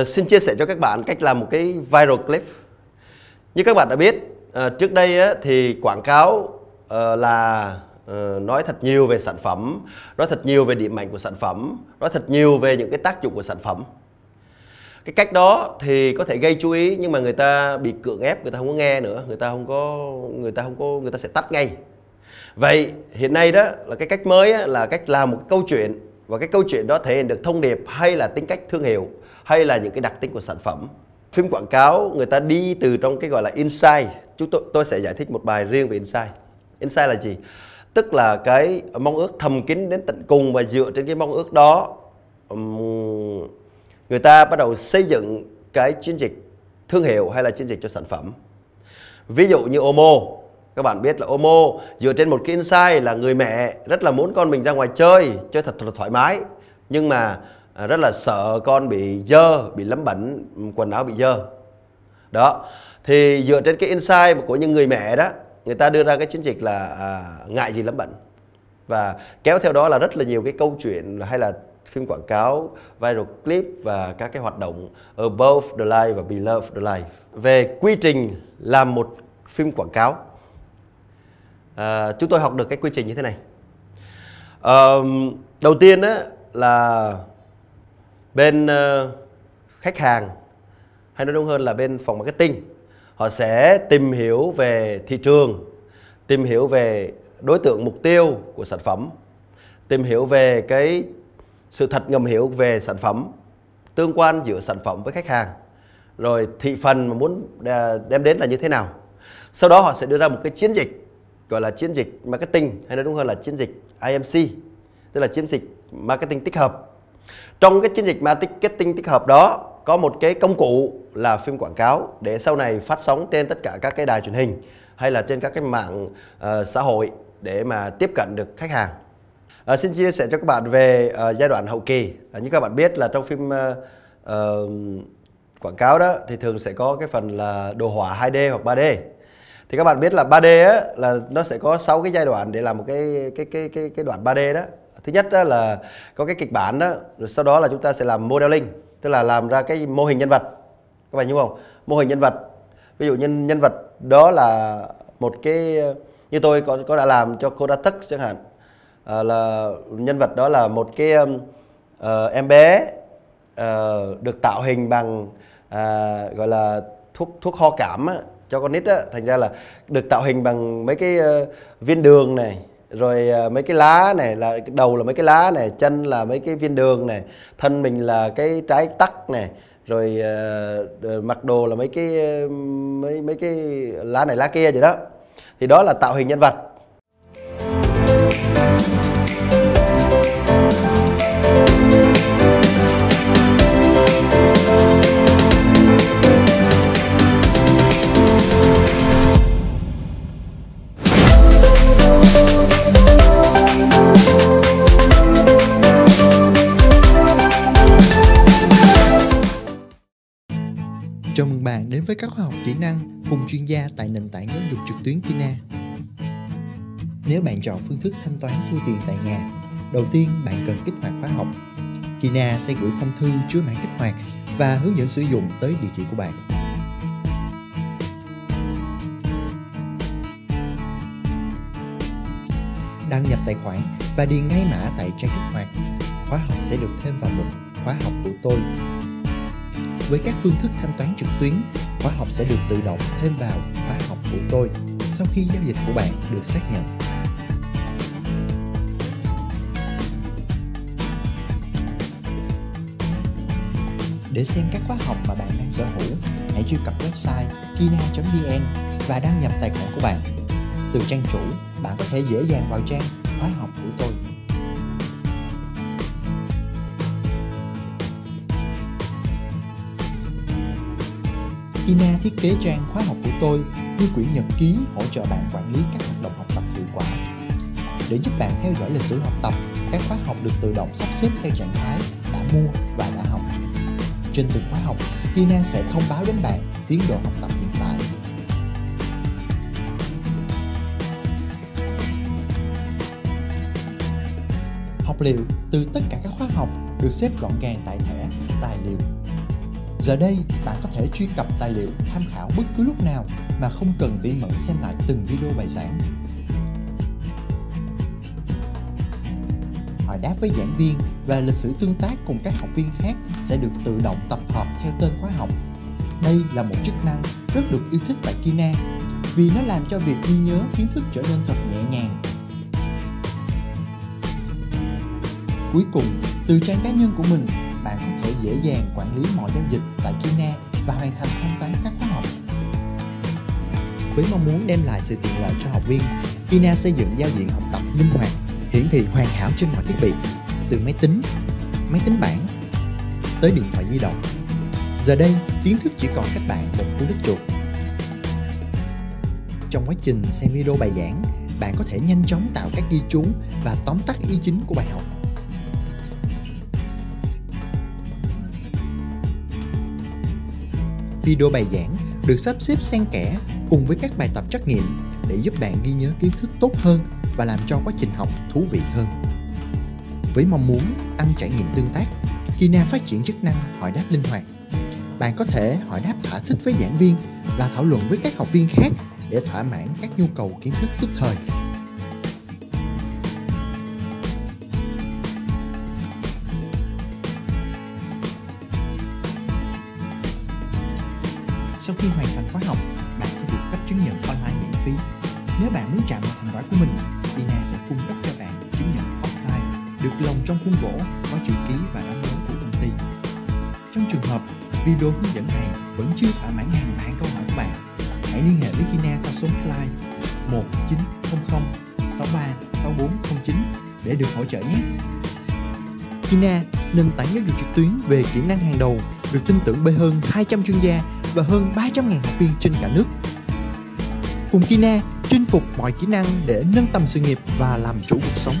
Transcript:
uh, xin chia sẻ cho các bạn cách làm một cái viral clip. Như các bạn đã biết, uh, trước đây á, thì quảng cáo uh, là uh, nói thật nhiều về sản phẩm, nói thật nhiều về điểm mạnh của sản phẩm, nói thật nhiều về những cái tác dụng của sản phẩm. Cái cách đó thì có thể gây chú ý nhưng mà người ta bị cưỡng ép, người ta không có nghe nữa, người ta không có người ta không có người ta sẽ tắt ngay. Vậy hiện nay đó là cái cách mới á, là cách làm một cái câu chuyện và cái câu chuyện đó thể hiện được thông điệp hay là tính cách thương hiệu hay là những cái đặc tính của sản phẩm. Phim quảng cáo người ta đi từ trong cái gọi là insight. Chúng tôi tôi sẽ giải thích một bài riêng về insight. Insight là gì? Tức là cái mong ước thầm kín đến tận cùng và dựa trên cái mong ước đó người ta bắt đầu xây dựng cái chiến dịch thương hiệu hay là chiến dịch cho sản phẩm. Ví dụ như Omo. Các bạn biết là Omo dựa trên một cái insight là người mẹ rất là muốn con mình ra ngoài chơi chơi thật, thật thoải mái. Nhưng mà à, rất là sợ con bị dơ bị lấm bẩn quần áo bị dơ. Đó thì dựa trên cái insight của những người mẹ đó người ta đưa ra cái chiến dịch là à, ngại gì lấm bẩn và kéo theo đó là rất là nhiều cái câu chuyện hay là phim quảng cáo, viral clip và các cái hoạt động above the line và below the line. Về quy trình làm một phim quảng cáo à, chúng tôi học được cái quy trình như thế này. À, đầu tiên á, là bên ờ, khách hàng, hay nói đúng hơn là bên phòng marketing, họ sẽ tìm hiểu về thị trường, tìm hiểu về đối tượng mục tiêu của sản phẩm, tìm hiểu về cái sự thật ngầm hiểu về sản phẩm, tương quan giữa sản phẩm với khách hàng. Rồi thị phần mà muốn à, đem đến là như thế nào. Sau đó họ sẽ đưa ra một cái chiến dịch, gọi là chiến dịch marketing, hay nói đúng hơn là chiến dịch IMC tức là chiến dịch marketing tích hợp trong cái chiến dịch marketing tích hợp đó có một cái công cụ là phim quảng cáo để sau này phát sóng trên tất cả các cái đài truyền hình hay là trên các cái mạng uh, xã hội để mà tiếp cận được khách hàng. Uh, xin chia sẻ cho các bạn về uh, giai đoạn hậu kỳ. Uh, như các bạn biết là trong phim uh, uh, quảng cáo đó thì thường sẽ có cái phần là đồ họa 2D hoặc 3D thì các bạn biết là 3D á, là nó sẽ có 6 cái giai đoạn để làm một cái cái cái cái cái đoạn 3D đó thứ nhất đó là có cái kịch bản đó rồi sau đó là chúng ta sẽ làm modeling tức là làm ra cái mô hình nhân vật. Các bạn hiểu không? Mô hình nhân vật. Ví dụ nhân nhân vật đó là một cái như tôi có có đã làm cho cô đã thức chẳng hạn. À, là nhân vật đó là một cái um, uh, em bé uh, được tạo hình bằng uh, gọi là thuốc thuốc ho cảm á, cho con nít á. Thành ra là được tạo hình bằng mấy cái uh, viên đường này rồi à, mấy cái lá này là đầu là mấy cái lá này chân là mấy cái viên đường này thân mình là cái trái tắc này rồi uh, mặc đồ là mấy cái mấy mấy cái lá này lá kia vậy đó. Thì đó là tạo hình nhân vật. Nếu bạn chọn phương thức thanh toán thu tiền tại nhà, đầu tiên bạn cần kích hoạt khóa học. Kina sẽ gửi phong thư chứa mã kích hoạt và hướng dẫn sử dụng tới địa chỉ của bạn. Đăng nhập tài khoản và điền ngay mã tại trang kích hoạt. Khóa học sẽ được thêm vào mục khóa học của tôi với các phương thức thanh toán trực tuyến, khóa học sẽ được tự động thêm vào khóa học của tôi sau khi giao dịch của bạn được xác nhận. Để xem các khóa học mà bạn đang sở hữu, hãy truy cập website kina.vn và đăng nhập tài khoản của bạn. Từ trang chủ, bạn có thể dễ dàng vào trang khóa học của tôi. Tina thiết kế trang khóa học của tôi như quyển nhật ký hỗ trợ bạn quản lý các hoạt động học tập hiệu quả. Để giúp bạn theo dõi lịch sử học tập, các khóa học được tự động sắp xếp theo trạng thái đã mua và. Trên từng khóa học, Kina sẽ thông báo đến bạn tiến độ học tập hiện tại. Học liệu từ tất cả các khóa học được xếp gọn gàng tại thẻ tài liệu Giờ đây, bạn có thể truy cập tài liệu tham khảo bất cứ lúc nào mà không cần tỉ mẩn xem lại từng video bài giảng. Hỏi đáp với giảng viên và lịch sử tương tác cùng các học viên khác sẽ được tự động tập hợp theo tên khóa học. Đây là một chức năng rất được yêu thích tại Kina vì nó làm cho việc ghi nhớ kiến thức trở nên thật nhẹ nhàng. Cuối cùng, từ trang cá nhân của mình, bạn có thể dễ dàng quản lý mọi giao dịch tại Kina và hoàn thành thanh toán các khóa học. Với mong muốn đem lại sự tiện lợi cho học viên, Kina xây dựng giao diện học tập linh hoạt, hiển thị hoàn hảo trên mọi thiết bị, từ máy tính, máy tính bảng tới điện thoại di động. Giờ đây, kiến thức chỉ còn cách bạn một cú đích chuột. Trong quá trình xem video bài giảng, bạn có thể nhanh chóng tạo các ghi chú và tóm tắt ý chính của bài học. Video bài giảng được sắp xếp xen kẽ cùng với các bài tập trắc nghiệm để giúp bạn ghi nhớ kiến thức tốt hơn và làm cho quá trình học thú vị hơn. Với mong muốn tăng trải nghiệm tương tác, Kina phát triển chức năng hỏi đáp linh hoạt. Bạn có thể hỏi đáp thỏa thích với giảng viên và thảo luận với các học viên khác để thỏa mãn các nhu cầu kiến thức tức thời. Sau khi hoàn thành khóa học, bạn sẽ được cấp chứng nhận online miễn phí. Nếu bạn muốn chạm vào thành quả của mình, được lồng trong khuôn gỗ có chữ ký và đóng dấu của công ty. Trong trường hợp video hướng dẫn này vẫn chưa thỏa mãn hàng vạn câu hỏi của bạn, hãy liên hệ với Kina qua số hotline 1900 63 6409 để được hỗ trợ nhé. Kina, nền tảng giáo dục trực tuyến về kỹ năng hàng đầu, được tin tưởng bởi hơn 200 chuyên gia và hơn 300.000 học viên trên cả nước. Cùng Kina, chinh phục mọi kỹ năng để nâng tầm sự nghiệp và làm chủ cuộc sống.